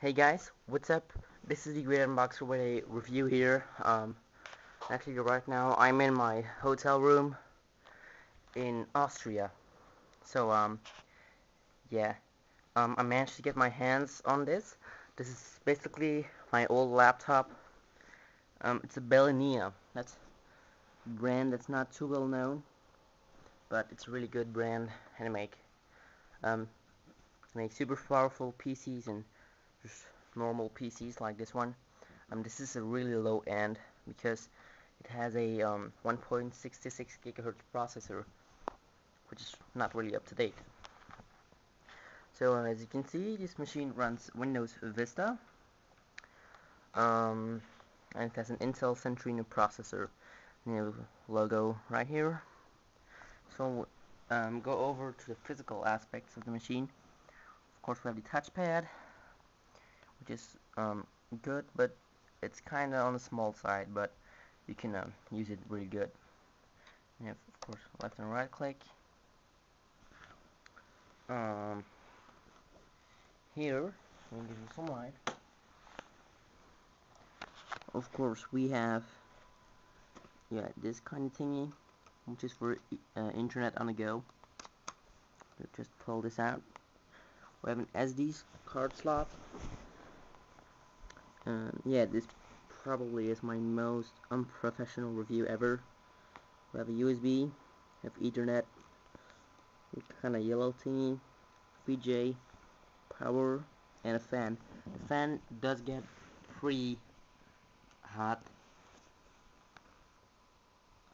Hey guys, what's up? This is the Great Unboxer with a review here. Um, actually right now I'm in my hotel room in Austria. So um, yeah, um, I managed to get my hands on this. This is basically my old laptop. Um, it's a Belinea. That's a brand that's not too well known, but it's a really good brand and they make um, they make super powerful PCs and normal PCs like this one. Um, this is a really low end because it has a um, 1.66 gigahertz processor, which is not really up to date. So uh, as you can see, this machine runs Windows Vista, um, and it has an Intel Centrino processor. New logo right here. So um, go over to the physical aspects of the machine. Of course, we have the touchpad, which is um, good, but it's kind of on the small side, but you can um, use it really good. You have, of course, left and right click. Um, here, me give you some light. Of course, we have, yeah, this kind of thingy, which is for uh, internet on the go. Just pull this out. We have an SD card slot um, yeah, this probably is my most unprofessional review ever. We have a USB, have Ethernet, kind of yellow thingy, VGA, power, and a fan. The fan does get pretty hot.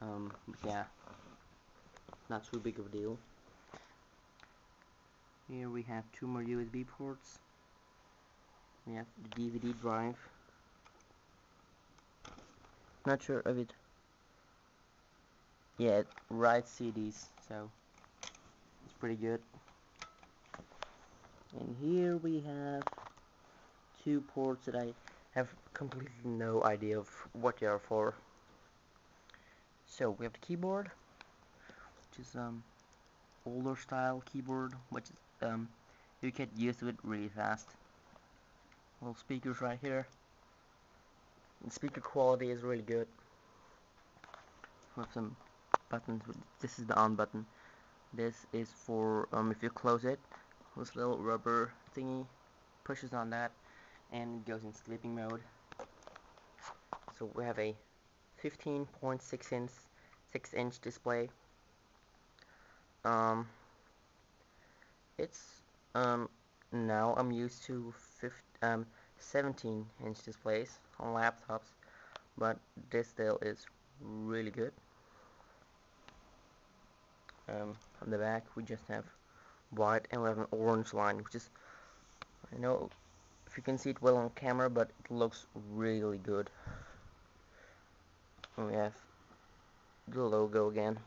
Um, yeah, not too big of a deal. Here we have two more USB ports we have the DVD drive. Not sure of it. Yeah it writes CDs so it's pretty good. And here we have two ports that I have completely no idea of what they are for. So we have the keyboard which is um older style keyboard which um you get used to it really fast little speakers right here. The speaker quality is really good. With some buttons. This is the on button. This is for um, if you close it. This little rubber thingy pushes on that and goes in sleeping mode. So we have a 15.6 inch 6 inch display. Um, it's um now I'm used to 50, um, 17 inch displays on laptops but this still is really good. Um, on the back we just have white and we have an orange line which is I know if you can see it well on camera but it looks really good. And we have the logo again.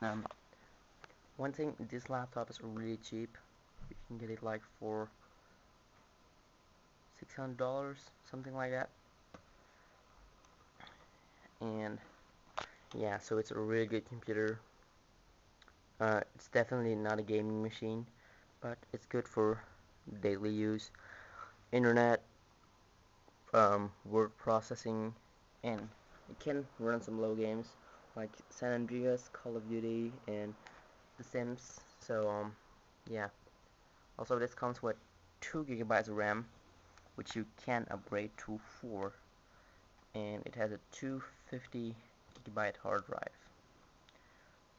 Um, one thing this laptop is really cheap. You can get it like for $600 something like that. And yeah so it's a really good computer. Uh, it's definitely not a gaming machine but it's good for daily use. Internet um, word processing and it can run some low games like San Andreas, Call of Duty, and The Sims so um, yeah. Also this comes with 2 gigabytes of RAM which you can upgrade to 4 and it has a 250 gigabyte hard drive.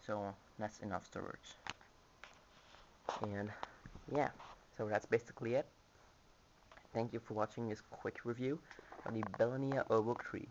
So that's enough storage. And yeah so that's basically it. Thank you for watching this quick review of the Belinea O.book 3